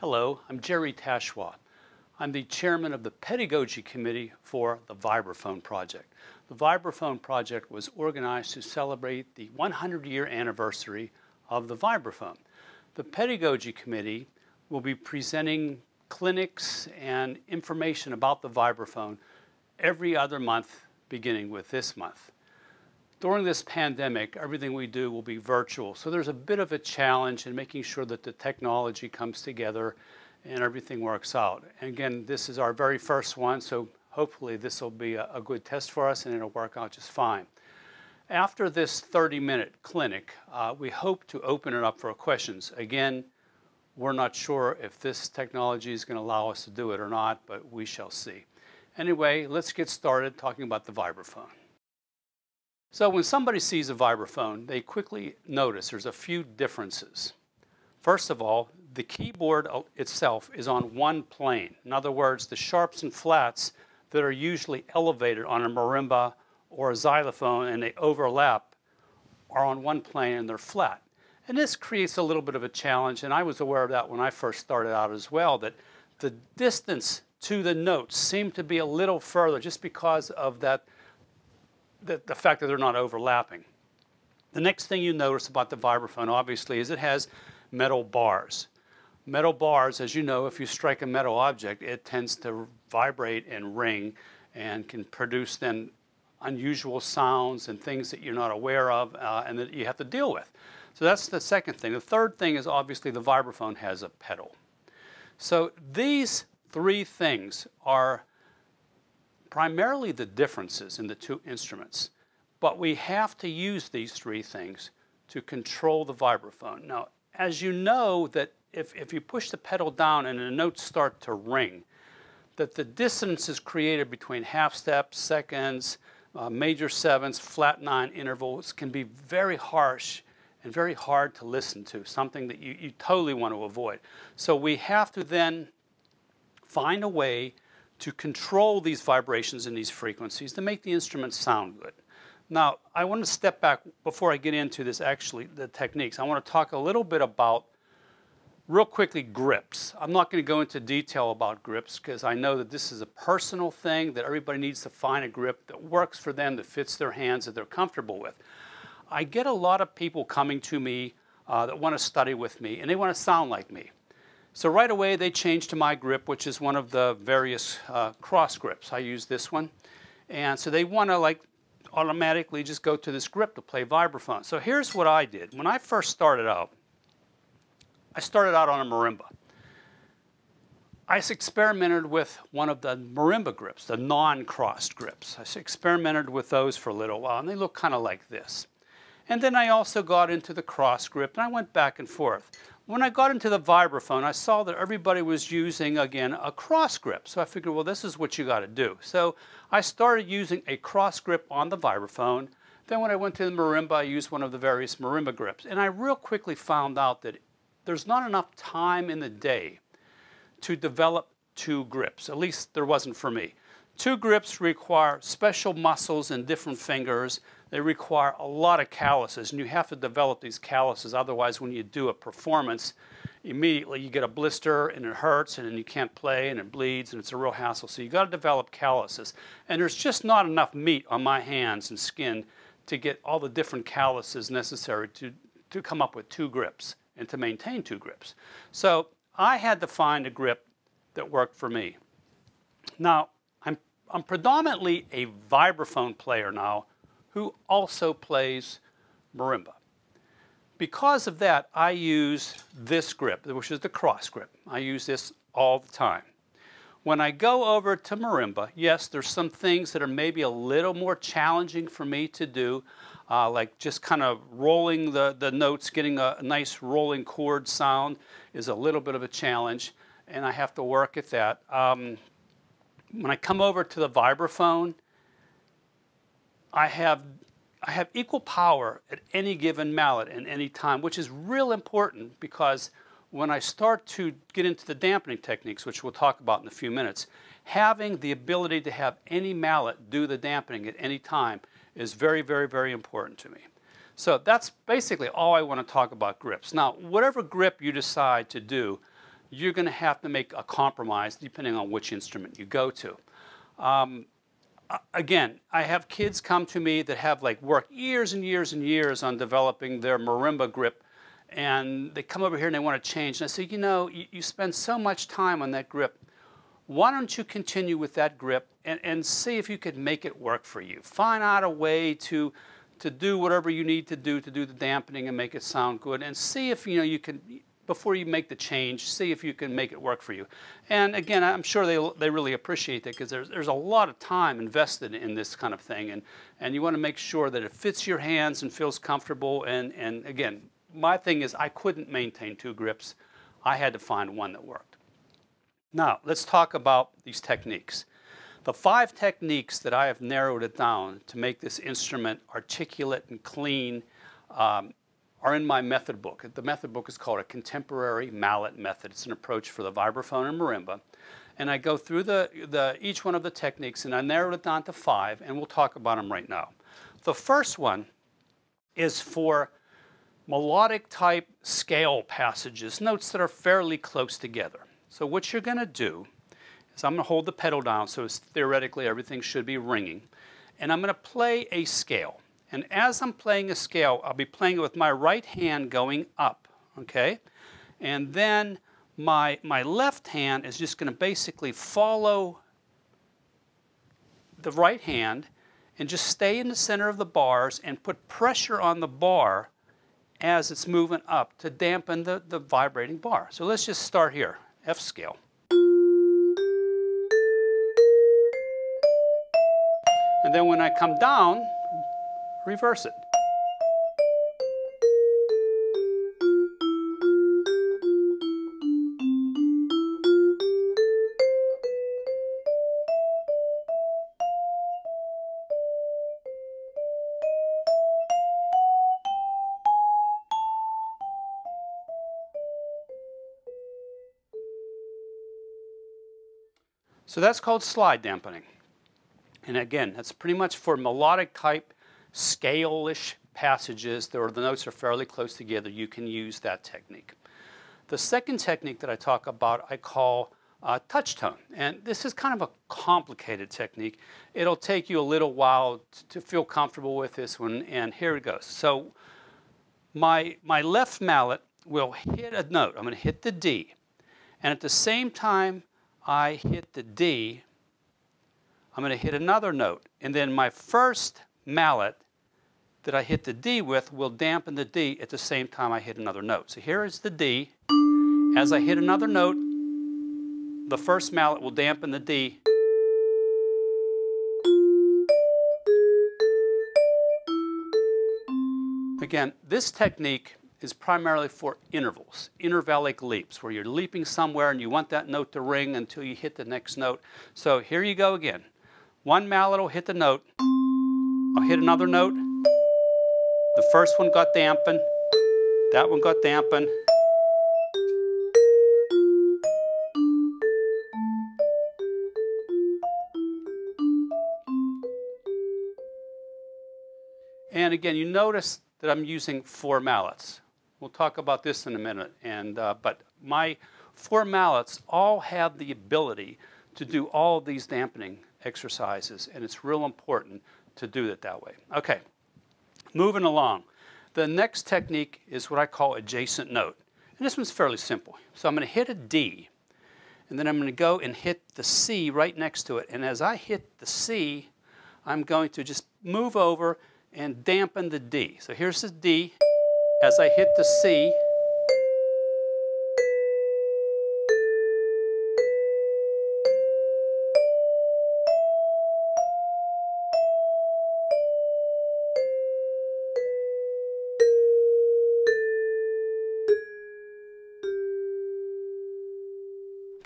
Hello, I'm Jerry Tachoir. I'm the chairman of the pedagogy committee for the Vibraphone project. The Vibraphone project was organized to celebrate the 100 year anniversary of the Vibraphone. The pedagogy committee will be presenting clinics and information about the Vibraphone every other month beginning with this month. During this pandemic, everything we do will be virtual. So there's a bit of a challenge in making sure that the technology comes together and everything works out. And again, this is our very first one, so hopefully this will be a, a good test for us and it'll work out just fine. After this 30-minute clinic, uh, we hope to open it up for questions. Again, we're not sure if this technology is going to allow us to do it or not, but we shall see. Anyway, let's get started talking about the vibraphone. So when somebody sees a vibraphone, they quickly notice there's a few differences. First of all, the keyboard itself is on one plane. In other words, the sharps and flats that are usually elevated on a marimba or a xylophone and they overlap are on one plane and they're flat. And this creates a little bit of a challenge, and I was aware of that when I first started out as well, that the distance to the notes seemed to be a little further just because of that the, the fact that they're not overlapping. The next thing you notice about the vibraphone, obviously, is it has metal bars. Metal bars, as you know, if you strike a metal object, it tends to vibrate and ring and can produce then unusual sounds and things that you're not aware of uh, and that you have to deal with. So that's the second thing. The third thing is obviously the vibraphone has a pedal. So these three things are primarily the differences in the two instruments. But we have to use these three things to control the vibraphone. Now, as you know that if, if you push the pedal down and the notes start to ring, that the dissonance is created between half steps, seconds, uh, major sevenths, flat nine intervals can be very harsh and very hard to listen to, something that you, you totally want to avoid. So we have to then find a way to control these vibrations and these frequencies to make the instrument sound good. Now, I want to step back before I get into this actually, the techniques. I want to talk a little bit about, real quickly, grips. I'm not going to go into detail about grips because I know that this is a personal thing, that everybody needs to find a grip that works for them, that fits their hands, that they're comfortable with. I get a lot of people coming to me uh, that want to study with me, and they want to sound like me. So right away they changed to my grip, which is one of the various uh, cross grips. I use this one. And so they want to like automatically just go to this grip to play vibraphone. So here's what I did. When I first started out, I started out on a marimba. I experimented with one of the marimba grips, the non-crossed grips. I experimented with those for a little while, and they look kind of like this. And then I also got into the cross grip, and I went back and forth. When I got into the vibraphone, I saw that everybody was using, again, a cross grip. So I figured, well, this is what you got to do. So I started using a cross grip on the vibraphone. Then when I went to the marimba, I used one of the various marimba grips. And I real quickly found out that there's not enough time in the day to develop two grips. At least there wasn't for me. Two grips require special muscles in different fingers they require a lot of calluses, and you have to develop these calluses. Otherwise, when you do a performance, immediately you get a blister and it hurts, and then you can't play, and it bleeds, and it's a real hassle. So you've got to develop calluses. And there's just not enough meat on my hands and skin to get all the different calluses necessary to, to come up with two grips and to maintain two grips. So I had to find a grip that worked for me. Now, I'm, I'm predominantly a vibraphone player now who also plays marimba. Because of that, I use this grip, which is the cross grip. I use this all the time. When I go over to marimba, yes, there's some things that are maybe a little more challenging for me to do, uh, like just kind of rolling the, the notes, getting a, nice rolling chord sound is a little bit of a challenge, and I have to work at that. Um, when I come over to the vibraphone, I have I have equal power at any given mallet at any time, which is real important because when I start to get into the dampening techniques, which we'll talk about in a few minutes, having the ability to have any mallet do the dampening at any time is very, very, very important to me. So that's basically all I want to talk about grips. Now, whatever grip you decide to do, you're going to have to make a compromise depending on which instrument you go to. Um, again, I have kids come to me that have like worked years and years and years on developing their marimba grip, and they come over here and they want to change. And I say, you know, you, you spend so much time on that grip. Why don't you continue with that grip and, and see if you could make it work for you? Find out a way to to do whatever you need to do to do the dampening and make it sound good, and see if you know you can before you make the change, see if you can make it work for you. And again, I'm sure they, they really appreciate that because there's, there's a lot of time invested in this kind of thing. And, and you want to make sure that it fits your hands and feels comfortable. And, and again, my thing is I couldn't maintain two grips. I had to find one that worked. Now, let's talk about these techniques. The five techniques that I have narrowed it down to make this instrument articulate and clean um, are in my method book. The method book is called a contemporary mallet method. It's an approach for the vibraphone and marimba. And I go through the, the, each one of the techniques and I narrowed it down to five and we'll talk about them right now. The first one is for melodic type scale passages, notes that are fairly close together. So what you're going to do is I'm to hold the pedal down so theoretically everything should be ringing. And I'm going to play a scale. And as I'm playing a scale, I'll be playing it with my right hand going up, okay? And then my, my left hand is just going to basically follow the right hand and just stay in the center of the bars and put pressure on the bar as it's moving up to dampen the, the vibrating bar. So let's just start here, F scale. And then when I come down, reverse it. So that's called slide dampening. And again, that's pretty much for melodic type scale-ish passages where the notes are fairly close together, you can use that technique. The second technique that I talk about I call uh, touch tone. And this is kind of a complicated technique. It'll take you a little while to feel comfortable with this one, and here it goes. So my, my left mallet will hit a note. I'm going to hit the D. And at the same time I hit the D, I'm going to hit another note. And then my first mallet that I hit the D with will dampen the D at the same time I hit another note. So here is the D. As I hit another note, the first mallet will dampen the D. Again, this technique is primarily for intervals, intervallic leaps, where you're leaping somewhere and you want that note to ring until you hit the next note. So here you go again. One mallet will hit the note. I'll hit another note. The first one got dampened. That one got dampened. And again, you notice that I'm using four mallets. We'll talk about this in a minute. And, uh, but my four mallets all have the ability to do all these dampening exercises, and it's real important to do it that way. Okay, moving along. The next technique is what I call adjacent note. And this one's fairly simple. So I'm going to hit a D, and then I'm going to go and hit the C right next to it. And as I hit the C, I'm going to just move over and dampen the D. So here's the D. As I hit the C,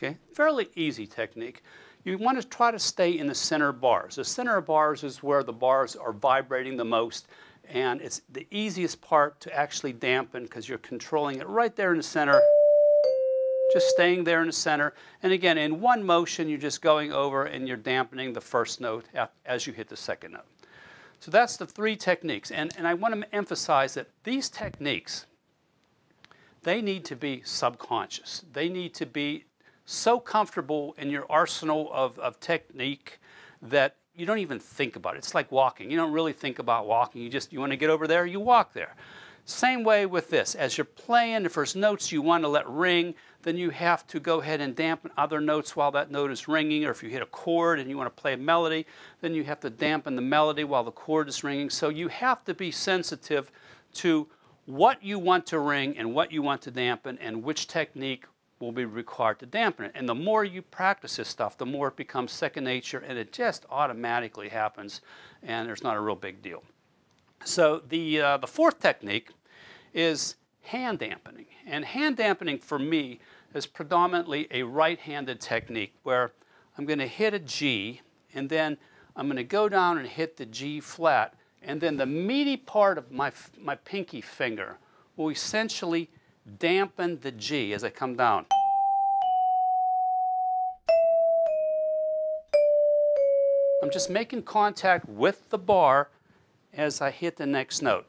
Okay, fairly easy technique. You want to try to stay in the center bars. The center of bars is where the bars are vibrating the most and it's the easiest part to actually dampen because you're controlling it right there in the center just staying there in the center. And again, in one motion, you're just going over and you're dampening the first note as you hit the second note. So that's the three techniques. And, and I want to emphasize that these techniques, they need to be subconscious. They need to be so comfortable in your arsenal of, of technique that you don't even think about it. It's like walking. You don't really think about walking. You just, you want to get over there, you walk there. Same way with this. As you're playing the first notes you want to let ring, then you have to go ahead and dampen other notes while that note is ringing. Or if you hit a chord and you want to play a melody, then you have to dampen the melody while the chord is ringing. So you have to be sensitive to what you want to ring and what you want to dampen and which technique will be required to dampen it. And the more you practice this stuff, the more it becomes second nature and it just automatically happens and there's not a real big deal. So the, uh, the fourth technique is hand dampening. And hand dampening for me is predominantly a right-handed technique where I'm going to hit a G and then I'm going to go down and hit the G flat and then the meaty part of my, my pinky finger will essentially dampen the G as I come down. I'm just making contact with the bar as I hit the next note.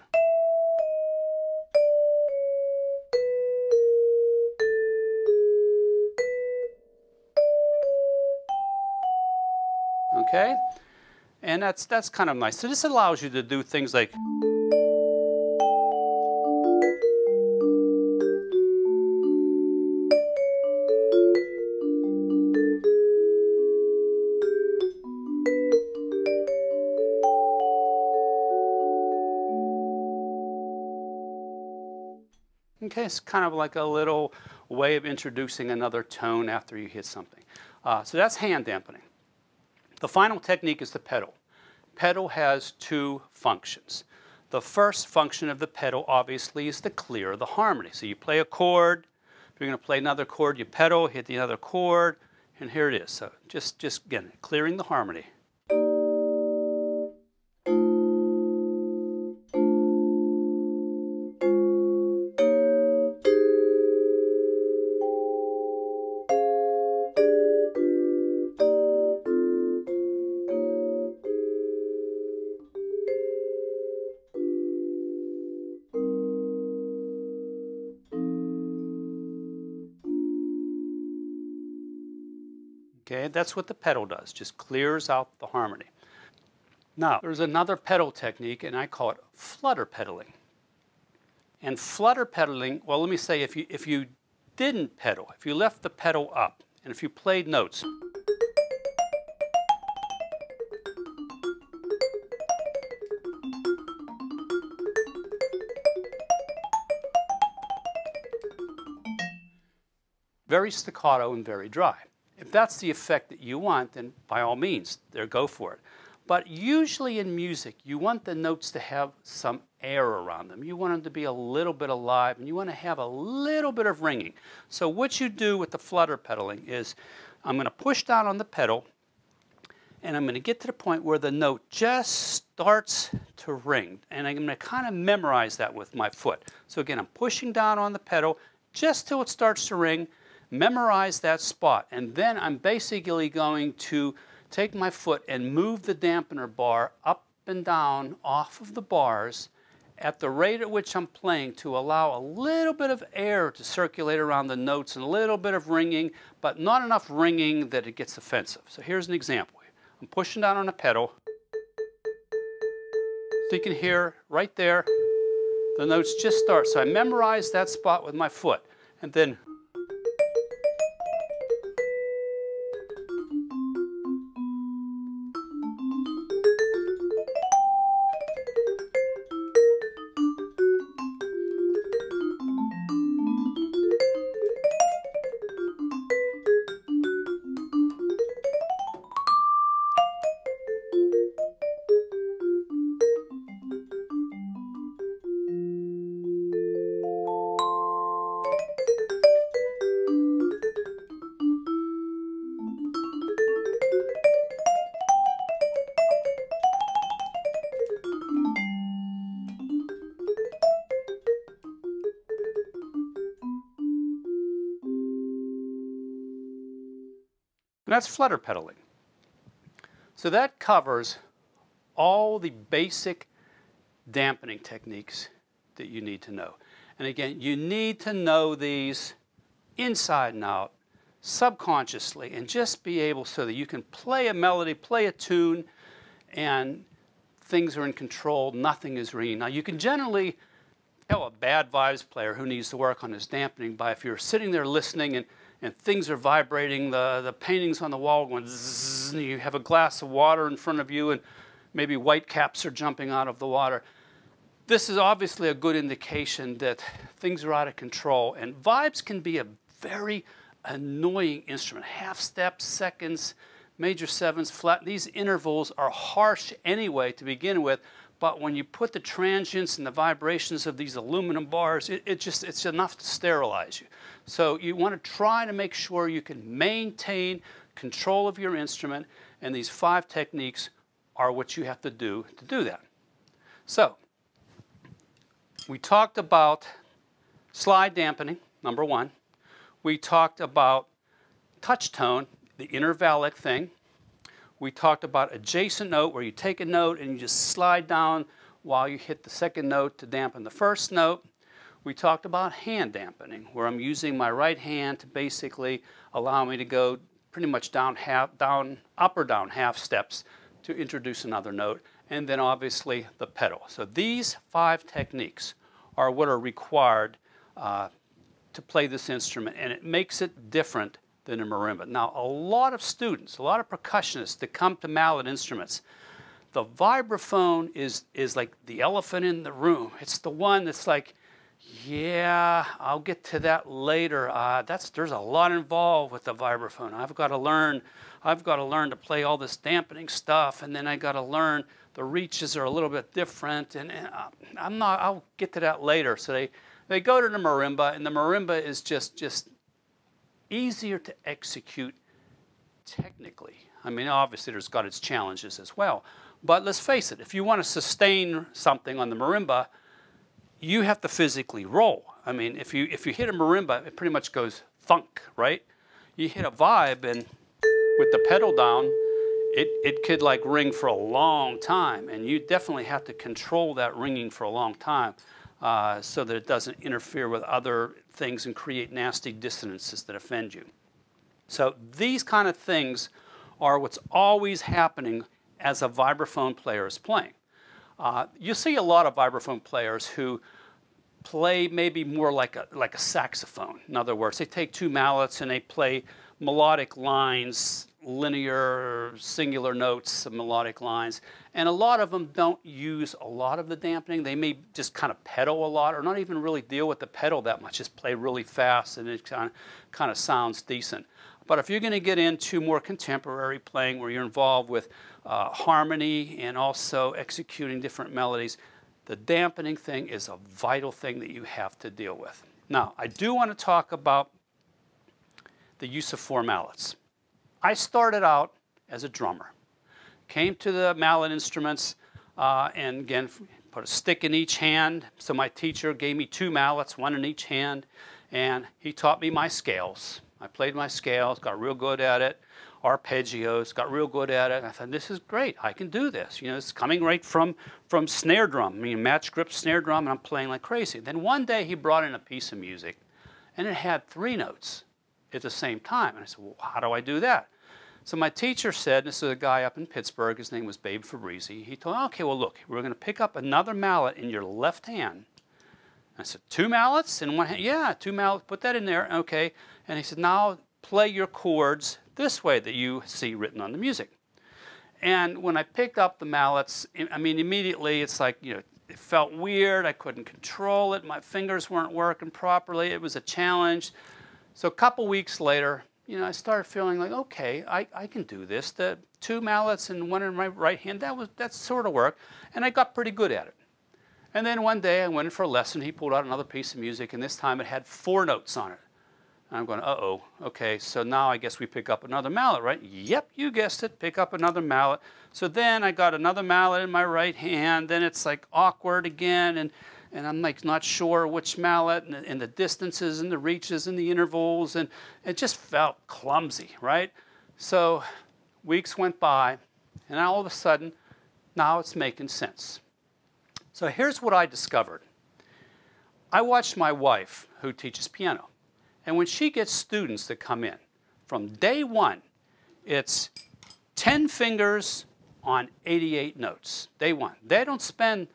Okay? And that's, that's kind of nice. So this allows you to do things like it's kind of like a little way of introducing another tone after you hit something. Uh, so that's hand dampening. The final technique is the pedal. Pedal has two functions. The first function of the pedal obviously is to clear the harmony. So you play a chord, if you're going to play another chord, you pedal, hit the other chord, and here it is. So just, just again, clearing the harmony. That's what the pedal does, just clears out the harmony. Now, there's another pedal technique, and I call it flutter pedaling. And flutter pedaling, well, let me say, if you, if you didn't pedal, if you left the pedal up, and if you played notes, very staccato and very dry. If that's the effect that you want, then by all means, there, go for it. But usually in music, you want the notes to have some air around them. You want them to be a little bit alive, and you want to have a little bit of ringing. So what you do with the flutter pedaling is I'm going to push down on the pedal, and I'm going to get to the point where the note just starts to ring. And I'm going to kind of memorize that with my foot. So again, I'm pushing down on the pedal just till it starts to ring, memorize that spot, and then I'm basically going to take my foot and move the dampener bar up and down off of the bars at the rate at which I'm playing to allow a little bit of air to circulate around the notes and a little bit of ringing, but not enough ringing that it gets offensive. So here's an example. I'm pushing down on a pedal. So you can hear right there, the notes just start. So I memorize that spot with my foot. And then And that's flutter pedaling. So that covers all the basic dampening techniques that you need to know. And again, you need to know these inside and out, subconsciously, and just be able so that you can play a melody, play a tune, and things are in control, nothing is ringing. Now, you can generally tell a bad vibes player who needs to work on his dampening by if you're sitting there listening and, and things are vibrating, the, the paintings on the wall going zzz, you have a glass of water in front of you, and maybe white caps are jumping out of the water. This is obviously a good indication that things are out of control, and vibes can be a very annoying instrument. Half steps, seconds, major sevenths, flat. These intervals are harsh anyway to begin with, but when you put the transients and the vibrations of these aluminum bars, it, it just it's enough to sterilize you. So you want to try to make sure you can maintain control of your instrument, and these five techniques are what you have to do to do that. So we talked about slide dampening, number one. We talked about touch tone, the intervallic thing. We talked about adjacent note where you take a note and you just slide down while you hit the second note to dampen the first note. We talked about hand dampening where I'm using my right hand to basically allow me to go pretty much down half, down, up or down half steps to introduce another note. And then obviously the pedal. So these five techniques are what are required uh, to play this instrument, and it makes it different than a marimba. Now, a lot of students, a lot of percussionists that come to mallet instruments, the vibraphone is, is like the elephant in the room. It's the one that's like, yeah, I'll get to that later. Uh, that's, there's a lot involved with the vibraphone. I've got to learn, I've got to learn to play all this dampening stuff, and then I got to learn the reaches are a little bit different, and, and uh, I'm not, I'll get to that later. So they, they go to the marimba, and the marimba is just, just easier to execute technically. I mean, obviously, there's got its challenges as well. But let's face it, if you want to sustain something on the marimba, you have to physically roll. I mean, if you, if you hit a marimba, it pretty much goes thunk, right? You hit a vibe, and with the pedal down, it, it could like ring for a long time. And you definitely have to control that ringing for a long time uh, so that it doesn't interfere with other things and create nasty dissonances that offend you. So these kind of things are what's always happening as a vibraphone player is playing. Uh, you see a lot of vibraphone players who play maybe more like a, like a saxophone. In other words, they take two mallets and they play melodic lines linear, singular notes, melodic lines. And a lot of them don't use a lot of the dampening. They may just kind of pedal a lot or not even really deal with the pedal that much, just play really fast and it kind of, kind of sounds decent. But if you're going to get into more contemporary playing where you're involved with uh, harmony and also executing different melodies, the dampening thing is a vital thing that you have to deal with. Now, I do want to talk about the use of four mallets. I started out as a drummer. Came to the mallet instruments uh, and again, put a stick in each hand. So my teacher gave me two mallets, one in each hand, and he taught me my scales. I played my scales, got real good at it. Arpeggios, got real good at it. I thought, this is great. I can do this. You know, it's coming right from, from snare drum. I mean, match grip snare drum, and I'm playing like crazy. Then one day he brought in a piece of music, and it had three notes at the same time. And I said, well, how do I do that? So my teacher said, this is a guy up in Pittsburgh, his name was Babe Fabrizi. He told me, okay, well, look, we're going to pick up another mallet in your left hand. I said, two mallets in one hand? Yeah, two mallets, put that in there, okay. And he said, now play your chords this way that you see written on the music. And when I picked up the mallets, I mean, immediately it's like, you know, it felt weird. I couldn't control it. My fingers weren't working properly. It was a challenge. So a couple weeks later, you know, I started feeling like, okay, I, I can do this. The two mallets and one in my right hand, that was that sort of work. And I got pretty good at it. And then one day I went in for a lesson. He pulled out another piece of music, and this time it had four notes on it. And I'm going, uh-oh, okay, so now I guess we pick up another mallet, right? Yep, you guessed it, pick up another mallet. So then I got another mallet in my right hand. Then it's like awkward again, and and I'm like not sure which mallet and, and, the distances and the reaches and the intervals and it just felt clumsy, right? So weeks went by and all of a sudden now it's making sense. So here's what I discovered. I watched my wife, who teaches piano, and when she gets students that come in, from day one, it's 10 fingers on 88 notes, day one. They don't spend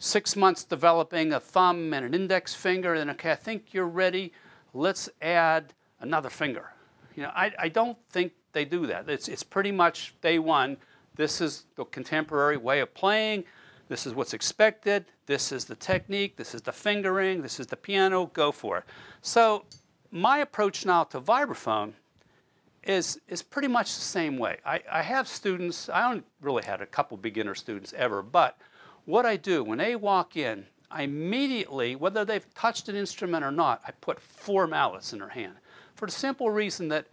six months developing a thumb and an index finger, and okay, I think you're ready, let's add another finger. You know, I, I don't think they do that. It's, it's pretty much day one, this is the contemporary way of playing, this is what's expected, this is the technique, this is the fingering, this is the piano, go for it. So my approach now to vibraphone is, is pretty much the same way. I, I have students, I only really had a couple beginner students ever, but what I do, when they walk in, I immediately, whether they've touched an instrument or not, I put four mallets in their hand. For the simple reason that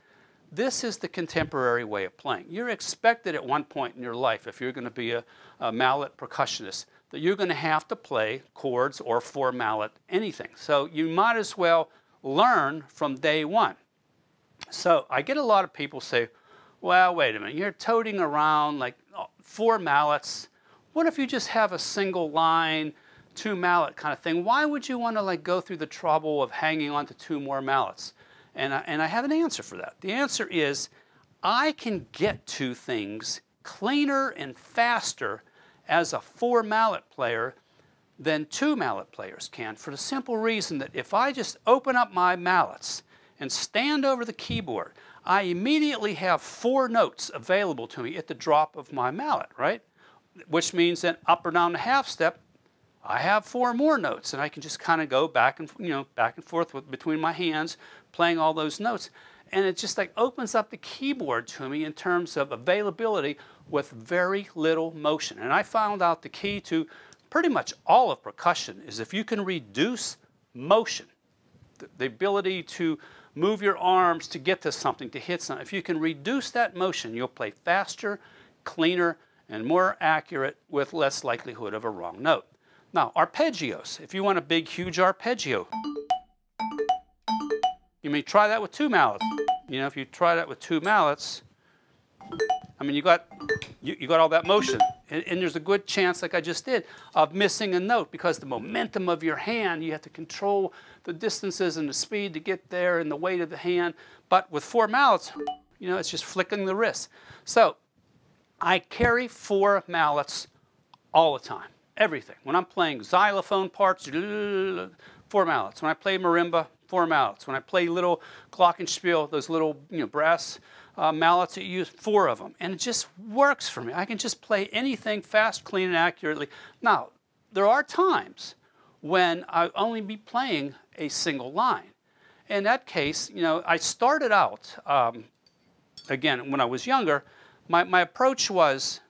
this is the contemporary way of playing. You're expected at one point in your life, if you're going to be a, a mallet percussionist, that you're going to have to play chords or four mallet anything. So you might as well learn from day one. So I get a lot of people say, well, wait a minute, you're toting around like oh, four mallets. What if you just have a single line, two mallet kind of thing? Why would you want to like go through the trouble of hanging on to two more mallets? And I, and I have an answer for that. The answer is I can get to things cleaner and faster as a four mallet player than two mallet players can for the simple reason that if I just open up my mallets and stand over the keyboard, I immediately have four notes available to me at the drop of my mallet, right? Which means that up or down a half step, I have four more notes, and I can just kind of go back and you know back and forth with, between my hands, playing all those notes, and it just like opens up the keyboard to me in terms of availability with very little motion. And I found out the key to pretty much all of percussion is if you can reduce motion, the, the ability to move your arms to get to something, to hit something. If you can reduce that motion, you'll play faster, cleaner, and more accurate with less likelihood of a wrong note. Now, arpeggios. If you want a big, huge arpeggio, you may try that with two mallets. You know, if you try that with two mallets, I mean, you got, you, you got all that motion. And, and, there's a good chance, like I just did, of missing a note because the momentum of your hand, you have to control the distances and the speed to get there and the weight of the hand. But with four mallets, you know, it's just flicking the wrist. So I carry four mallets all the time, everything. When I'm playing xylophone parts, four mallets. When I play marimba, four mallets. When I play little glockenspiel, those little you know, brass uh, mallets that you use, four of them. And it just works for me. I can just play anything fast, clean, and accurately. Now, there are times when I only be playing a single line. In that case, you know, I started out, um, again, when I was younger, my, my approach was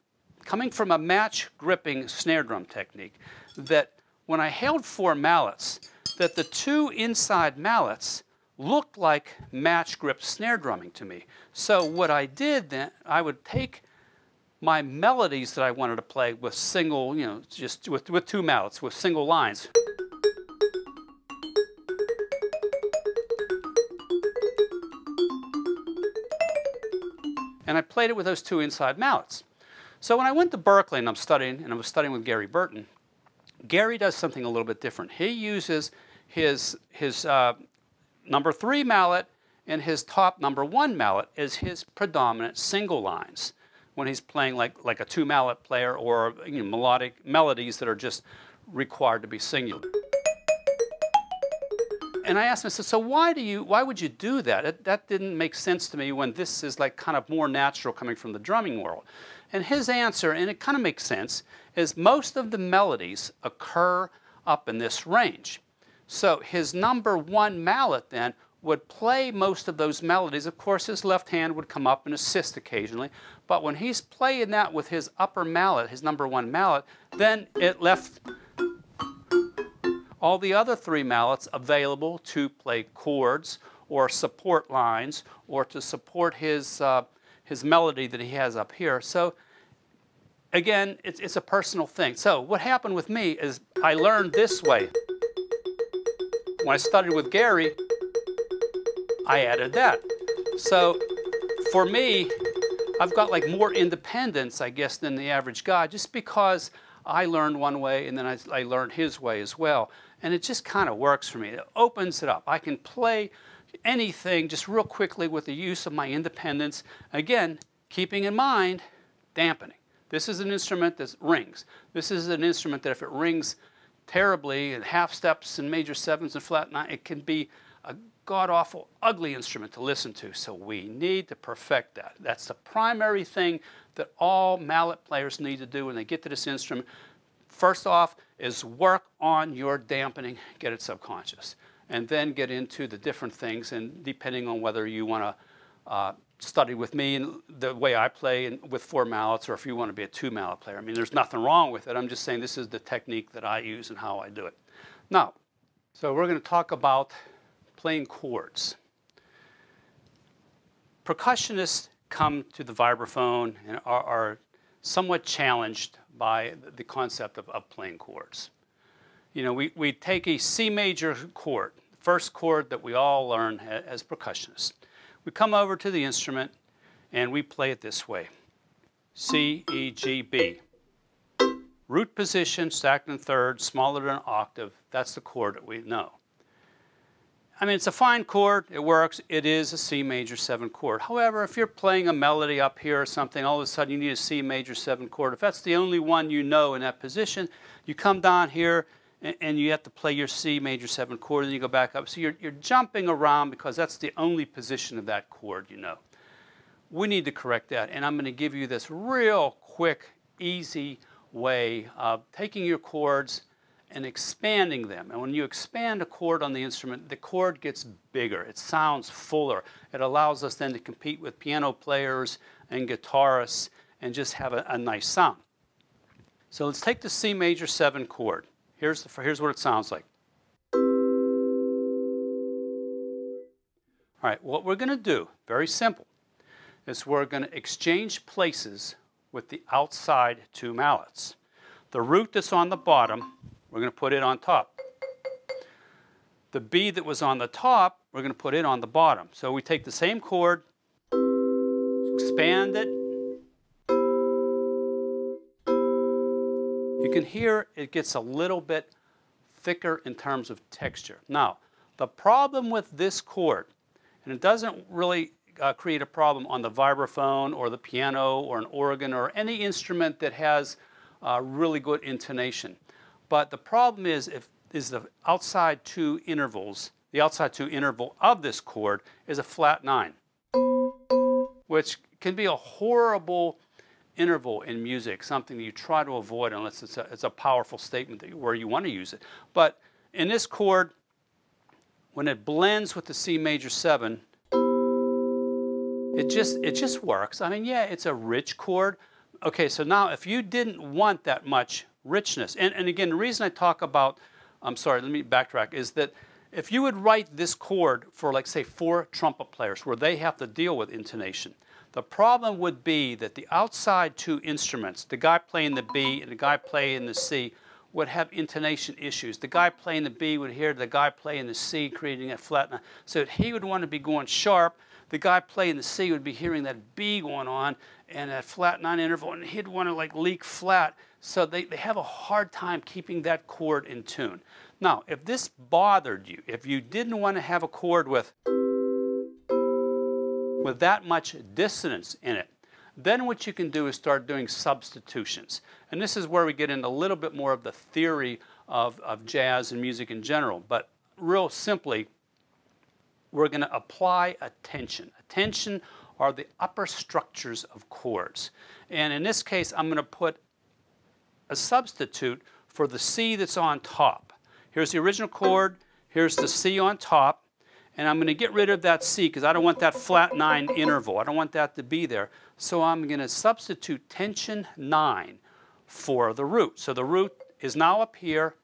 coming from a match gripping snare drum technique that when I held four mallets, that the two inside mallets looked like match grip snare drumming to me. So what I did then, I would take my melodies that I wanted to play with single, you know, just with, with two mallets, with single lines. And I played it with those two inside mallets. So when I went to Berklee and I'm studying, and I was studying with Gary Burton, Gary does something a little bit different. He uses his, his uh, number three mallet and his top number one mallet as his predominant single lines when he's playing like, like a two mallet player or you know, melodic melodies that are just required to be singular. And I asked him, I said, so why do you, why would you do that? It, that didn't make sense to me when this is like kind of more natural coming from the drumming world. And his answer, and it kind of makes sense, is most of the melodies occur up in this range. So his number one mallet then would play most of those melodies. Of course, his left hand would come up and assist occasionally. But when he's playing that with his upper mallet, his number one mallet, then it left all the other three mallets available to play chords or support lines or to support his, uh, his melody that he has up here. So again, it's, it's a personal thing. So what happened with me is I learned this way. When I studied with Gary, I added that. So for me, I've got like more independence, I guess, than the average guy, just because I learned one way and then I, I learned his way as well. And it just kind of works for me. It opens it up. I can play anything just real quickly with the use of my independence. Again, keeping in mind dampening. This is an instrument that rings. This is an instrument that if it rings terribly in half steps and major sevens and flat nine, it can be a god awful, ugly instrument to listen to. So we need to perfect that. That's the primary thing that all mallet players need to do when they get to this instrument. First off is work on your dampening, get it subconscious, and then get into the different things. And depending on whether you want to uh, study with me and the way I play and with four mallets, or if you want to be a two mallet player. I mean, there's nothing wrong with it. I'm just saying this is the technique that I use and how I do it. Now, so we're going to talk about playing chords. Percussionists come to the vibraphone and are, are somewhat challenged by the concept of, of playing chords. You know, we, we take a C major chord, first chord that we all learn as percussionists. We come over to the instrument and we play it this way. C, E, G, B. Root position, second and third, smaller than an octave. That's the chord that we know. I mean, it's a fine chord. It works. It is a C major 7 chord. However, if you're playing a melody up here or something, all of a sudden you need a C major 7 chord. If that's the only one you know in that position, you come down here and, and you have to play your C major 7 chord, and you go back up. So you're, you're jumping around because that's the only position of that chord you know. We need to correct that, and I'm going to give you this real quick, easy way of taking your chords and expanding them. And when you expand a chord on the instrument, the chord gets bigger. It sounds fuller. It allows us then to compete with piano players and guitarists and just have a, a nice sound. So let's take the C major 7 chord. Here's, the, here's what it sounds like. All right, what we're going to do, very simple, is we're going to exchange places with the outside two mallets. The root that's on the bottom, we're going to put it on top. The B that was on the top, we're going to put it on the bottom. So we take the same chord, expand it, You can hear it gets a little bit thicker in terms of texture. Now, the problem with this chord, and it doesn't really uh, create a problem on the vibraphone or the piano or an organ or any instrument that has uh, really good intonation. But the problem is if is the outside two intervals, the outside two interval of this chord is a flat nine, which can be a horrible interval in music, something you try to avoid unless it's a, it's a powerful statement you, where you want to use it. But in this chord, when it blends with the C major 7, it just, it just works. I mean, yeah, it's a rich chord. Okay, so now if you didn't want that much richness, and, and again, the reason I talk about, I'm sorry, let me backtrack, is that if you would write this chord for, like, say, four trumpet players where they have to deal with intonation, the problem would be that the outside two instruments, the guy playing the B and the guy playing the C, would have intonation issues. The guy playing the B would hear the guy playing the C creating a flat nine. So he would want to be going sharp. The guy playing the C would be hearing that B going on and that flat nine interval, and he'd want to like leak flat. So they, they have a hard time keeping that chord in tune. Now, if this bothered you, if you didn't want to have a chord with with that much dissonance in it, then what you can do is start doing substitutions. And this is where we get into a little bit more of the theory of, of jazz and music in general. But real simply, we're going to apply attention. Attention are the upper structures of chords. And in this case, I'm going to put a substitute for the C that's on top. Here's the original chord, here's the C on top, and I'm going to get rid of that C because I don't want that flat 9 interval. I don't want that to be there. So I'm going to substitute tension 9 for the root. So the root is now up here.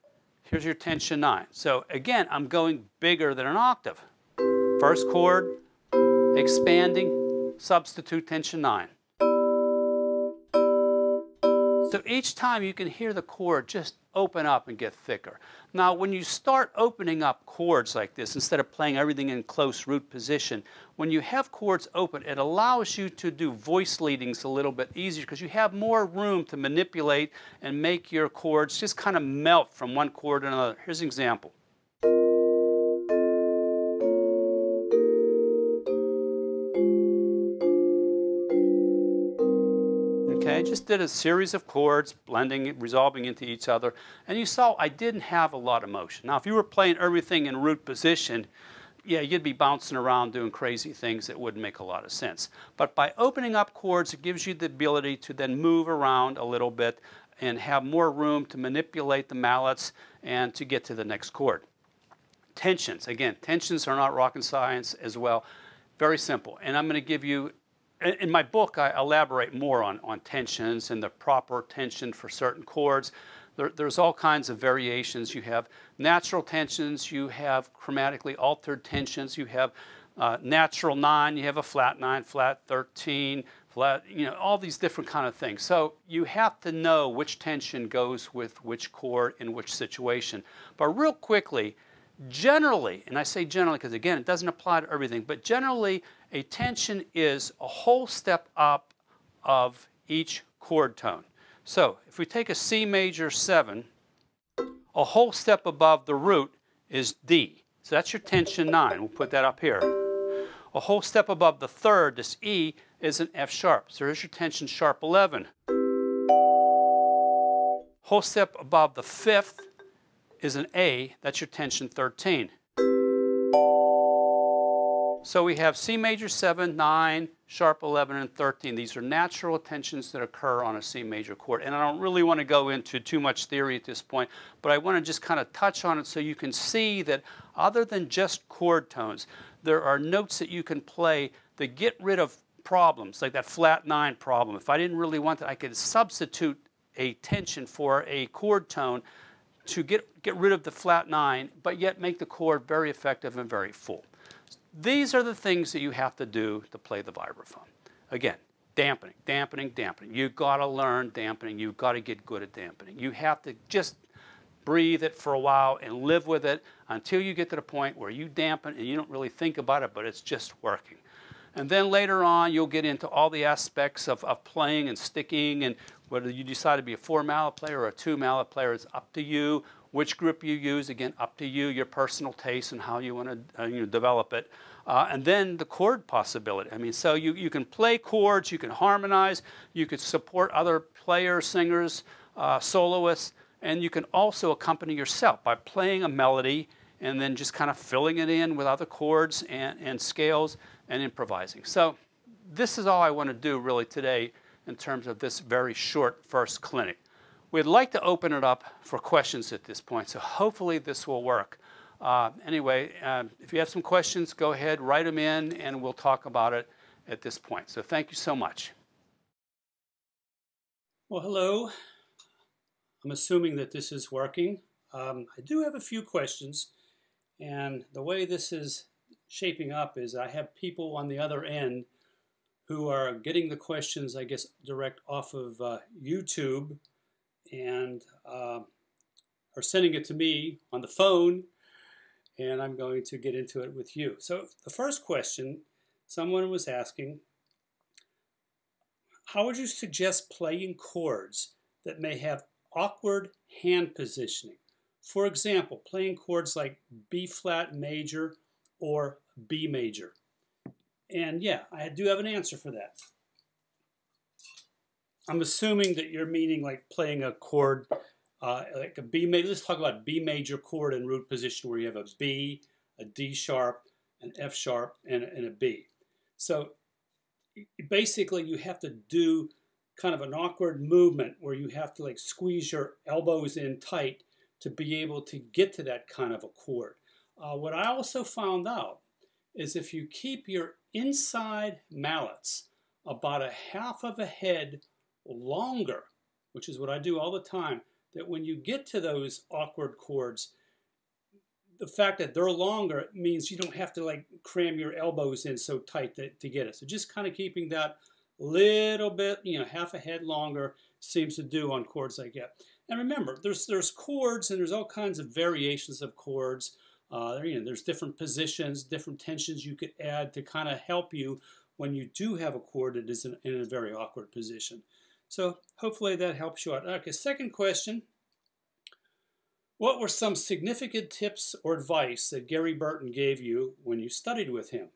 Here's your tension 9. So again, I'm going bigger than an octave. First chord, expanding, substitute tension 9. So each time you can hear the chord just open up and get thicker. Now, when you start opening up chords like this, instead of playing everything in close root position, when you have chords open, it allows you to do voice leadings a little bit easier because you have more room to manipulate and make your chords just kind of melt from one chord to another. Here's an example. Just did a series of chords, blending, resolving into each other, and you saw I didn't have a lot of motion. Now, if you were playing everything in root position, yeah, you'd be bouncing around doing crazy things that wouldn't make a lot of sense. But by opening up chords, it gives you the ability to then move around a little bit and have more room to manipulate the mallets and to get to the next chord. Tensions, again, tensions are not rocket science as well. Very simple. And I'm going to give you in my book, I elaborate more on, on tensions and the proper tension for certain chords. There, there's all kinds of variations. You have natural tensions, you have chromatically altered tensions, you have uh, natural nine, you have a flat nine, flat 13, flat, you know, all these different kind of things. So you have to know which tension goes with which chord in which situation. But real quickly, generally, and I say generally because again, it doesn't apply to everything, but generally a tension is a whole step up of each chord tone. So if we take a C major 7, a whole step above the root is D. So that's your tension 9. We'll put that up here. A whole step above the third, this E, is an F sharp. So there's your tension sharp 11. Whole step above the fifth is an A. That's your tension 13. So we have C major 7, 9, sharp 11, and 13. These are natural tensions that occur on a C major chord. And I don't really want to go into too much theory at this point, but I want to just kind of touch on it so you can see that other than just chord tones, there are notes that you can play that get rid of problems, like that flat 9 problem. If I didn't really want that, I could substitute a tension for a chord tone to get, get rid of the flat 9, but yet make the chord very effective and very full. These are the things that you have to do to play the vibraphone. Again, dampening, dampening, dampening. You've got to learn dampening. You've got to get good at dampening. You have to just breathe it for a while and live with it until you get to the point where you dampen and you don't really think about it, but it's just working. And then later on, you'll get into all the aspects of, of playing and sticking and whether you decide to be a four mallet player or a two mallet player is up to you. Which grip you use, again, up to you, your personal taste and how you want to uh, you know, develop it. Uh, and then the chord possibility. I mean, so you, you can play chords, you can harmonize, you can support other players, singers, uh, soloists, and you can also accompany yourself by playing a melody and then just kind of filling it in with other chords and, and scales and improvising. So this is all I want to do really today in terms of this very short first clinic. We'd like to open it up for questions at this point, so hopefully this will work. Uh, anyway, uh, if you have some questions, go ahead, write them in, and we'll talk about it at this point. So thank you so much. Well, hello. I'm assuming that this is working. Um, I do have a few questions, and the way this is shaping up is I have people on the other end who are getting the questions, I guess, direct off of uh, YouTube and uh, are sending it to me on the phone, and I'm going to get into it with you. So the first question, someone was asking, how would you suggest playing chords that may have awkward hand positioning? For example, playing chords like B flat major or B major. And yeah, I do have an answer for that. I'm assuming that you're meaning like playing a chord, uh, like a B major. Let's talk about B major chord in root position where you have a B, a D sharp, an F sharp, and, and a B. So basically you have to do kind of an awkward movement where you have to like squeeze your elbows in tight to be able to get to that kind of a chord. Uh, what I also found out is if you keep your inside mallets about a half of a head longer, which is what I do all the time, that when you get to those awkward chords, the fact that they're longer means you don't have to like cram your elbows in so tight to, to get it. So just kind of keeping that little bit, you know, half a head longer seems to do on chords like that. And remember, there's there's chords and there's all kinds of variations of chords. Uh, you know, there's different positions, different tensions you could add to kind of help you when you do have a chord that is in, in a very awkward position. So hopefully that helps you out. Okay, second question. What were some significant tips or advice that Gary Burton gave you when you studied with him?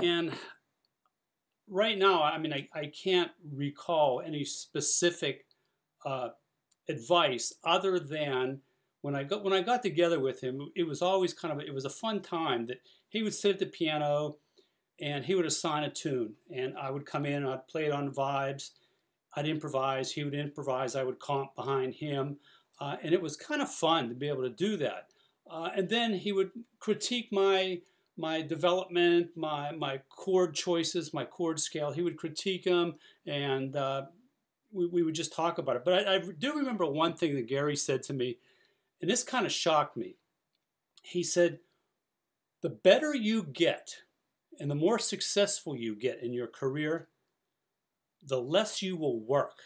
And right now, I mean, I, I can't recall any specific uh, advice other than when I got when I got together with him, it was always kind of it was a fun time that he would sit at the piano and he would assign a tune and I would come in and I'd play it on vibes. I'd improvise, he would improvise, I would comp behind him. Uh, and it was kind of fun to be able to do that. Uh, and then he would critique my my development, my my chord choices, my chord scale. He would critique them, and uh, we, we would just talk about it. But I, I do remember one thing that Gary said to me, and this kind of shocked me. He said, "The better you get, and the more successful you get in your career, the less you will work."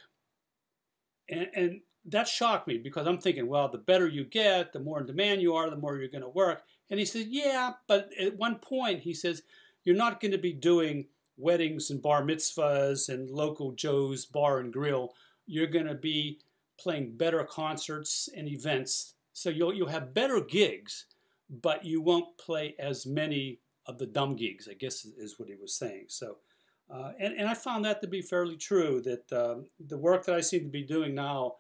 And, and that shocked me because I'm thinking, well, the better you get, the more in demand you are, the more you're going to work. And he says, yeah, but at one point, he says, you're not going to be doing weddings and bar mitzvahs and local Joe's bar and grill. You're going to be playing better concerts and events. So you'll, you'll have better gigs, but you won't play as many of the dumb gigs, I guess is what he was saying. So, uh, and, and I found that to be fairly true, that um, the work that I seem to be doing now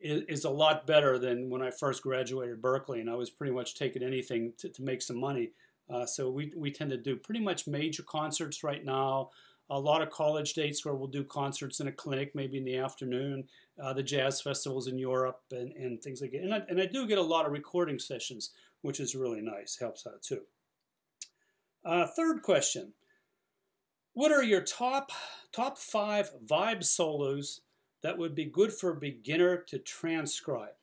is, is a lot better than when I first graduated Berklee, and I was pretty much taking anything to, to make some money. Uh, so we, we tend to do pretty much major concerts right now. A lot of college dates where we'll do concerts in a clinic, maybe in the afternoon. Uh, the jazz festivals in Europe and, and things like that. And I, and I do get a lot of recording sessions, which is really nice. Helps out too. Uh, third question: What are your top top five vibe solos that would be good for a beginner to transcribe.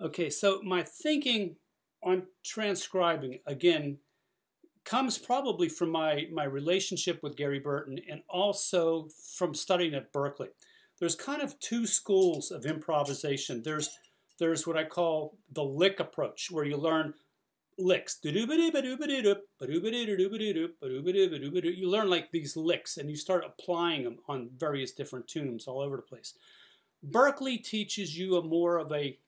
Okay, so my thinking on transcribing, again, comes probably from my, my relationship with Gary Burton and also from studying at Berklee. There's kind of two schools of improvisation. There's, there's what I call the lick approach, where you learn licks. You learn like these licks and you start applying them on various different tunes all over the place. Berklee teaches you a more of a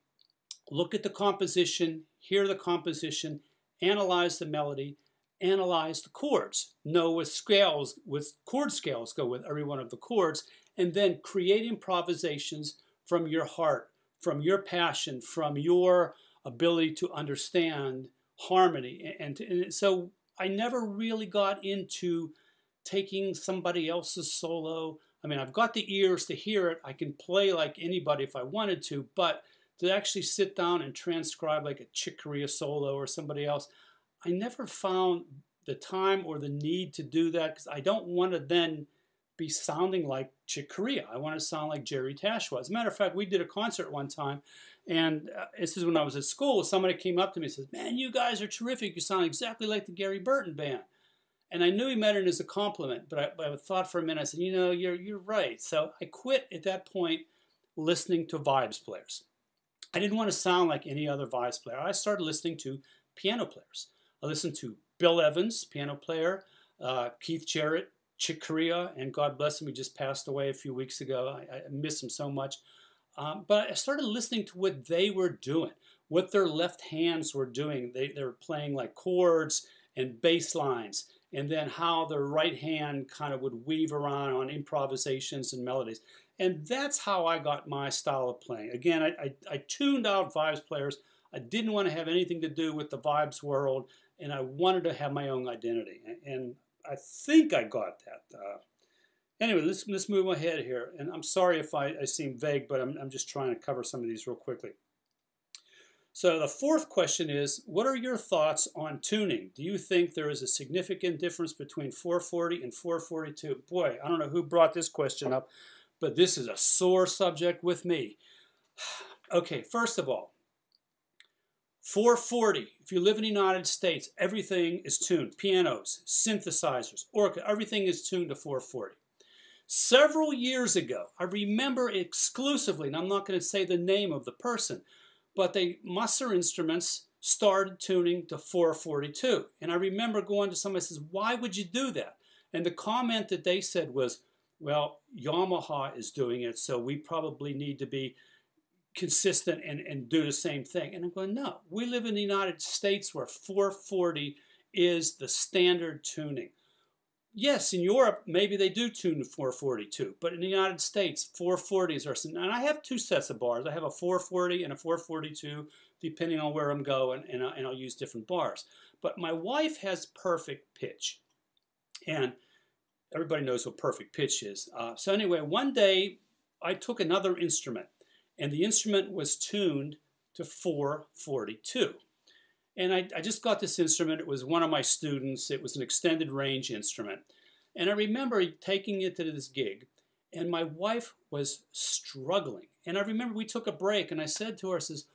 look at the composition, hear the composition, analyze the melody, analyze the chords, know what scales, what chord scales go with every one of the chords, and then create improvisations from your heart, from your passion, from your ability to understand harmony. And, and so I never really got into taking somebody else's solo. I mean, I've got the ears to hear it. I can play like anybody if I wanted to, but to actually sit down and transcribe like a Chick Corea solo or somebody else, I never found the time or the need to do that because I don't want to then be sounding like Chick Corea. I want to sound like Jerry Tachoir. As a matter of fact, we did a concert one time and uh, this is when I was at school. Somebody came up to me and says, Man, you guys are terrific. You sound exactly like the Gary Burton band. And I knew he meant it as a compliment, but I, I thought for a minute, I said, You know, you're, you're right. So I quit at that point listening to vibes players. I didn't want to sound like any other vibes player. I started listening to piano players. I listened to Bill Evans, piano player, uh, Keith Jarrett, Chick Corea, and God bless him, he just passed away a few weeks ago. I, I miss him so much. Um, but I started listening to what they were doing, what their left hands were doing. They, they were playing like chords and bass lines, and then how their right hand kind of would weave around on improvisations and melodies. And that's how I got my style of playing. Again, I, I, I tuned out vibes players. I didn't want to have anything to do with the vibes world, and I wanted to have my own identity. And I think I got that. Uh, Anyway, let's, let's move ahead here. And I'm sorry if I, I seem vague, but I'm, I'm just trying to cover some of these real quickly. So the fourth question is, what are your thoughts on tuning? Do you think there is a significant difference between 440 and 442? Boy, I don't know who brought this question up, but this is a sore subject with me. Okay, first of all, 440, if you live in the United States, everything is tuned. Pianos, synthesizers, orchestra, everything is tuned to 440. Several years ago, I remember exclusively, and I'm not going to say the name of the person, but they Musser Instruments started tuning to 442. And I remember going to somebody says, why would you do that? And the comment that they said was, well, Yamaha is doing it, so we probably need to be consistent and, and do the same thing. And I'm going, no, we live in the United States where 440 is the standard tuning. Yes, in Europe, maybe they do tune to 442, but in the United States, 440s are, and I have two sets of bars. I have a 440 and a 442, depending on where I'm going, and, I, and I'll use different bars. But my wife has perfect pitch, and everybody knows what perfect pitch is. Uh, so anyway, one day I took another instrument, and the instrument was tuned to 442. And I, I, just got this instrument. It was one of my students. It was an extended range instrument. And I remember taking it to this gig, and my wife was struggling. And I remember we took a break, and I said to her, I says,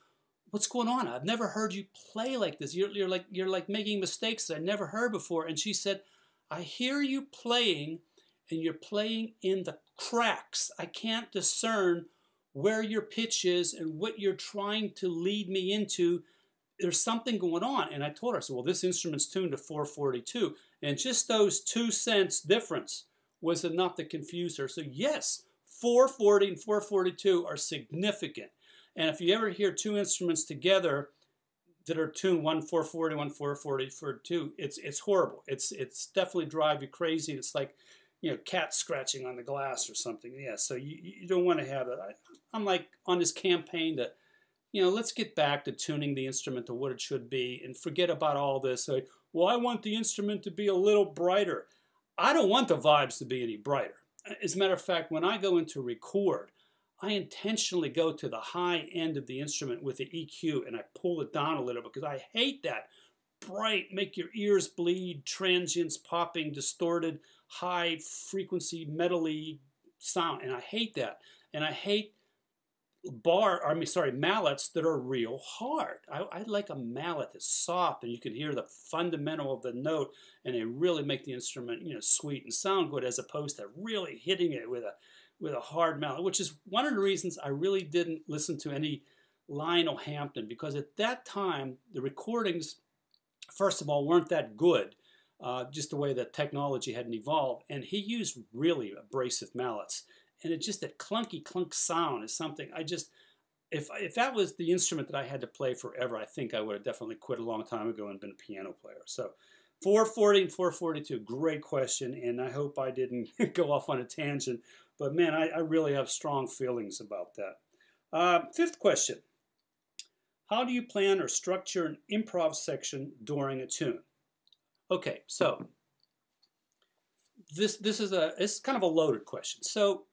what's going on? I've never heard you play like this. You're, you're, like, you're like making mistakes that I never heard before. And she said, I hear you playing, and you're playing in the cracks. I can't discern where your pitch is and what you're trying to lead me into there's something going on. And I told her, I said, well, this instrument's tuned to 442. And just those two cents difference was enough to confuse her. So yes, 440 and 442 are significant. And if you ever hear two instruments together that are tuned one 440, one 442, it's it's horrible. It's it's definitely drive you crazy. It's like you know, cat scratching on the glass or something. Yeah, so you, you don't want to have it. I, I'm like on this campaign to you know, let's get back to tuning the instrument to what it should be and forget about all this. Like, well, I want the instrument to be a little brighter. I don't want the vibes to be any brighter. As a matter of fact, when I go into record, I intentionally go to the high end of the instrument with the EQ and I pull it down a little because I hate that bright, make your ears bleed, transients popping, distorted, high frequency, metally sound. And I hate that. And I hate bar, I mean, sorry, mallets that are real hard. I, I, like a mallet that's soft and you can hear the fundamental of the note and they really make the instrument, you know, sweet and sound good as opposed to really hitting it with a with a hard mallet, which is one of the reasons I really didn't listen to any Lionel Hampton because at that time the recordings, first of all, weren't that good. Uh, just the way that technology hadn't evolved, and he used really abrasive mallets and it's just that clunky clunk sound is something I just if if that was the instrument that I had to play forever, I think I would have definitely quit a long time ago and been a piano player. So 440 and 442, great question, and I hope I didn't go off on a tangent. But man, I, I really have strong feelings about that. Uh, fifth question. How do you plan or structure an improv section during a tune? Okay, so this this is a it's kind of a loaded question. So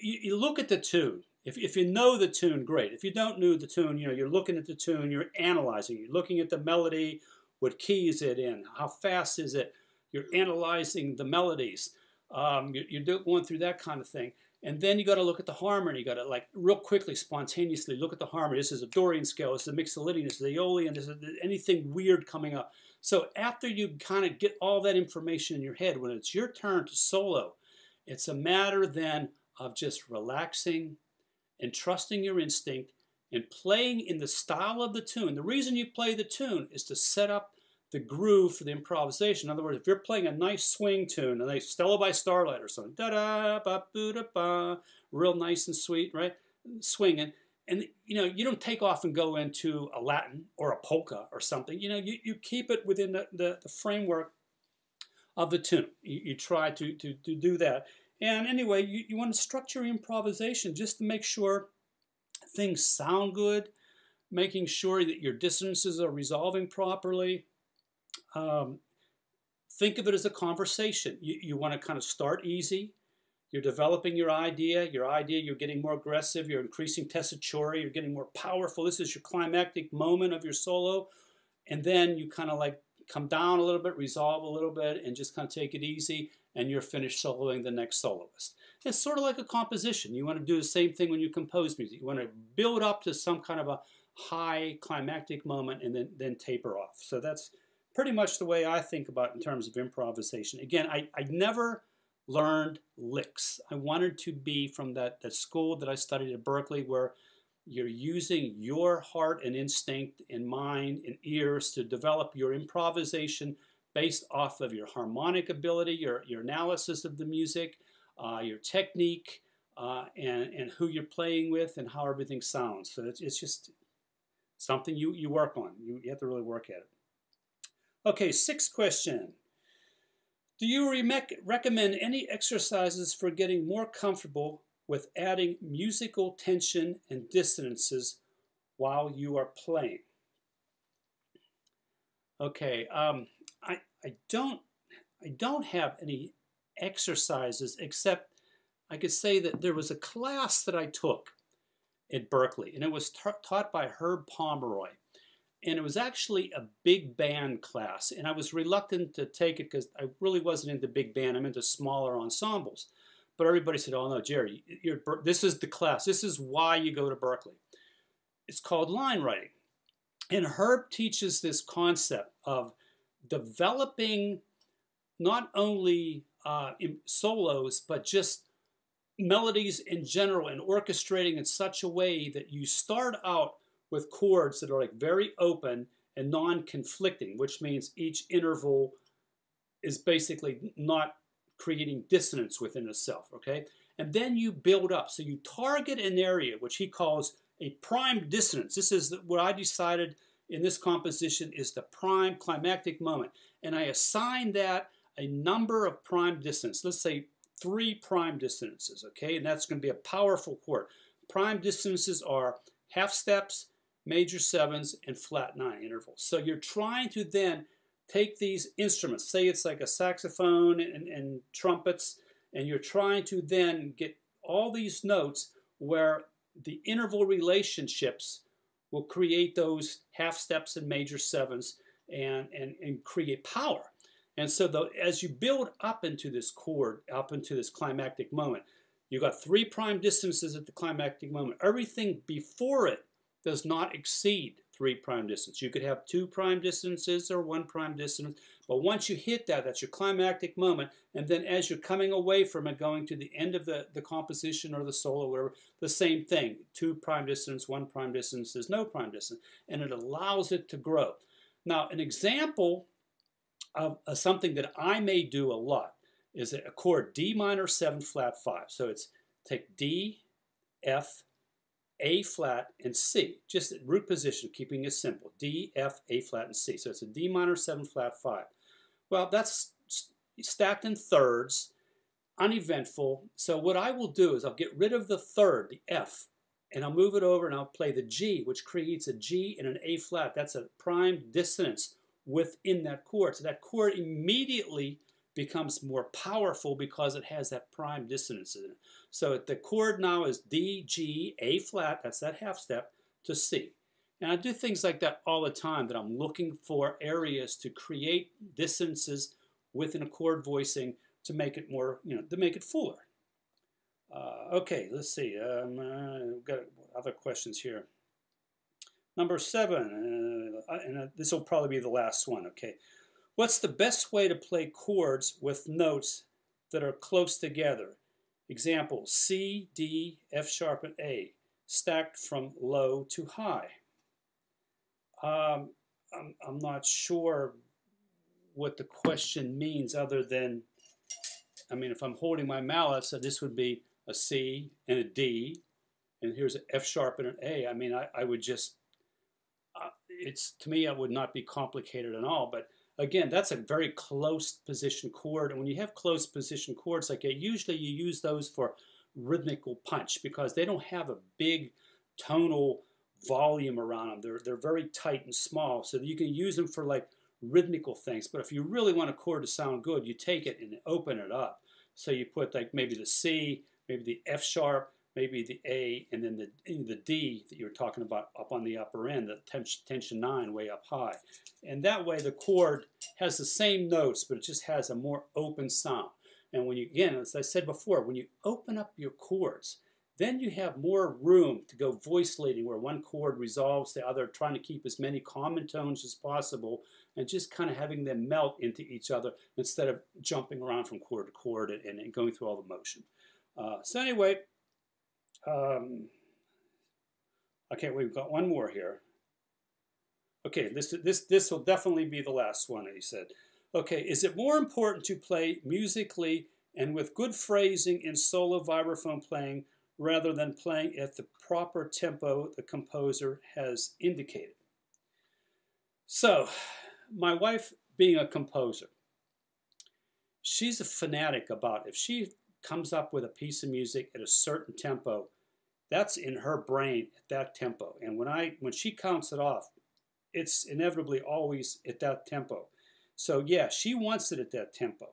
you, you, look at the tune. If, if you know the tune, great. If you don't know the tune, you know, you're looking at the tune, you're analyzing, you're looking at the melody, what key is it in, how fast is it, you're analyzing the melodies, um, you're, you're going through that kind of thing. And then you got to look at the harmony. You got to like real quickly, spontaneously look at the harmony. This is a Dorian scale. This is a Mixolydian. This is a Aeolian. This is anything weird coming up. So after you kind of get all that information in your head, when it's your turn to solo, it's a matter then of just relaxing and trusting your instinct and playing in the style of the tune. The reason you play the tune is to set up the groove for the improvisation. In other words, if you're playing a nice swing tune, a nice Stella by Starlight or something, da da ba boo da ba, real nice and sweet, right? Swinging. And you know, you don't take off and go into a Latin or a polka or something. You know, you, you keep it within the, the, the framework of the tune. You, you try to, to, to do that. And anyway, you, you want to structure improvisation just to make sure things sound good, making sure that your dissonances are resolving properly. Um, think of it as a conversation. You, you want to kind of start easy. You're developing your idea. Your idea, you're getting more aggressive. You're increasing tessitura. You're getting more powerful. This is your climactic moment of your solo. And then you kind of like come down a little bit, resolve a little bit, and just kind of take it easy and you're finished soloing the next soloist. It's sort of like a composition. You want to do the same thing when you compose music. You want to build up to some kind of a high climactic moment and then, then taper off. So that's pretty much the way I think about in terms of improvisation. Again, I, I never learned licks. I wanted to be from that, that school that I studied at Berklee where you're using your heart and instinct and mind and ears to develop your improvisation based off of your harmonic ability, your, your analysis of the music, uh, your technique, uh, and, and who you're playing with and how everything sounds. So it's, it's just something you, you work on. You, you have to really work at it. Okay, sixth question. Do you re recommend any exercises for getting more comfortable with adding musical tension and dissonances while you are playing? Okay, um, I, I don't I don't have any exercises except I could say that there was a class that I took at Berklee, and it was taught by Herb Pomeroy. And it was actually a big band class and I was reluctant to take it because I really wasn't into big band I'm into smaller ensembles. But everybody said oh no Jerry this is the class this is why you go to Berklee. it's called line writing. And Herb teaches this concept of developing not only uh, solos, but just melodies in general and orchestrating in such a way that you start out with chords that are like very open and non-conflicting, which means each interval is basically not creating dissonance within itself, okay? And then you build up. So you target an area, which he calls a prime dissonance. This is what I decided in this composition is the prime climactic moment. And I assign that a number of prime dissonances. Let's say three prime dissonances, okay? And that's going to be a powerful chord. Prime dissonances are half steps, major sevens, and flat nine intervals. So you're trying to then take these instruments, say it's like a saxophone and, and trumpets, and you're trying to then get all these notes where the interval relationships will create those half steps and major sevens and, and, and create power. And so the, as you build up into this chord, up into this climactic moment, you've got three prime dissonances at the climactic moment. Everything before it does not exceed three prime dissonance. You could have two prime dissonances or one prime dissonance, but once you hit that, that's your climactic moment. And then as you're coming away from it, going to the end of the, the composition or the solo, or whatever, the same thing. Two prime dissonance, one prime dissonance, there's no prime dissonance, And it allows it to grow. Now, an example of, of something that I may do a lot is a chord D minor 7 flat 5. So it's take D, F, A flat, and C. Just root position, keeping it simple. D, F, A flat, and C. So it's a D minor 7 flat 5. Well, that's stacked in thirds, uneventful. So what I will do is I'll get rid of the third, the F, and I'll move it over and I'll play the G, which creates a G and an A flat. That's a prime dissonance within that chord. So that chord immediately becomes more powerful because it has that prime dissonance in it. So the chord now is D, G, A flat, that's that half step, to C. And I do things like that all the time, that I'm looking for areas to create dissonances within a chord voicing to make it more, you know, to make it fuller. Uh, okay, let's see. Um, uh, we've got other questions here. Number seven, uh, and uh, this will probably be the last one, okay. What's the best way to play chords with notes that are close together? Example, C, D, F sharp, and A, stacked from low to high. Um, I'm, I'm not sure what the question means other than, I mean, if I'm holding my mallet, so this would be a C and a D, and here's an F sharp and an A. I mean, I, I would just, uh, it's, to me, it would not be complicated at all, but again, that's a very close position chord, and when you have close position chords like that, usually you use those for rhythmical punch because they don't have a big tonal volume around them. They're, they're very tight and small, so you can use them for like rhythmical things. But if you really want a chord to sound good, you take it and open it up. So you put like maybe the C, maybe the F sharp, maybe the A, and then the, the D that you were talking about up on the upper end, the tension, tension 9 way up high. And that way the chord has the same notes, but it just has a more open sound. And when you, again, as I said before, when you open up your chords, then you have more room to go voice leading where one chord resolves the other, trying to keep as many common tones as possible and just kind of having them melt into each other instead of jumping around from chord to chord and, and going through all the motion. Uh, so anyway, um, okay, we've got one more here. Okay, this this this will definitely be the last one. He said, okay, is it more important to play musically and with good phrasing in solo vibraphone playing rather than playing at the proper tempo the composer has indicated? So, my wife being a composer, she's a fanatic about if she comes up with a piece of music at a certain tempo, that's in her brain at that tempo. And when I when she counts it off, it's inevitably always at that tempo. So yeah, she wants it at that tempo.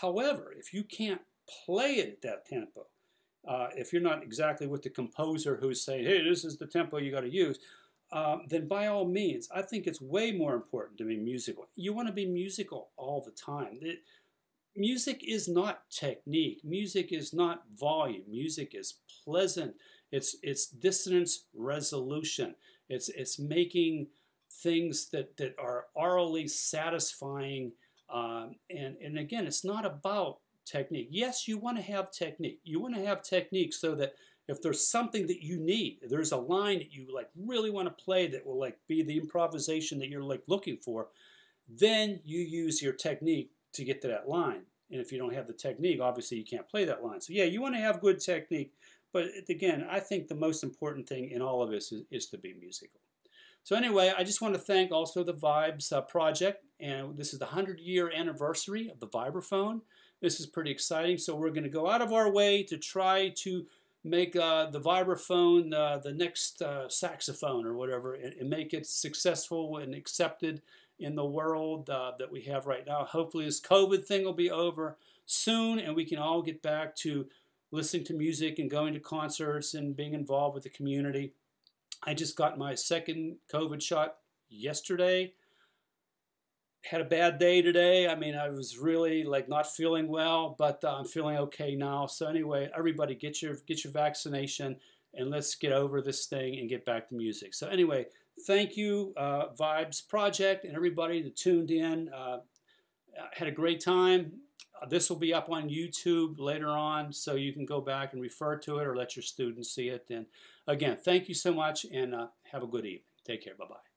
However, if you can't play it at that tempo, uh, if you're not exactly with the composer who's saying, hey, this is the tempo you got to use, um, then by all means, I think it's way more important to be musical. You want to be musical all the time. It, music is not technique. Music is not volume. Music is pleasant. It's it's dissonance resolution. It's it's making things that that are aurally satisfying. Um, and and again, it's not about technique. Yes, you want to have technique. You want to have technique so that if there's something that you need, there's a line that you like really want to play that will like be the improvisation that you're like looking for, then you use your technique to get to that line. And if you don't have the technique, obviously you can't play that line. So yeah, you want to have good technique, but again, I think the most important thing in all of this is, is to be musical. So anyway, I just want to thank also the Vibes uh, project, and this is the 100 year anniversary of the vibraphone. This is pretty exciting, so we're going to go out of our way to try to make uh, the vibraphone uh, the next uh, saxophone or whatever and, and, make it successful and accepted in the world uh, that we have right now. Hopefully this COVID thing will be over soon and we can all get back to listening to music and going to concerts and being involved with the community. I just got my second COVID shot yesterday had a bad day today. I mean, I was really like not feeling well, but uh, I'm feeling okay now. So anyway, everybody get your get your vaccination and let's get over this thing and get back to music. So anyway, thank you, uh, Vibes Project, and everybody that tuned in. Uh, had a great time. Uh, this will be up on YouTube later on, so you can go back and refer to it or let your students see it. And again, thank you so much, and uh, have a good evening. Take care. Bye bye.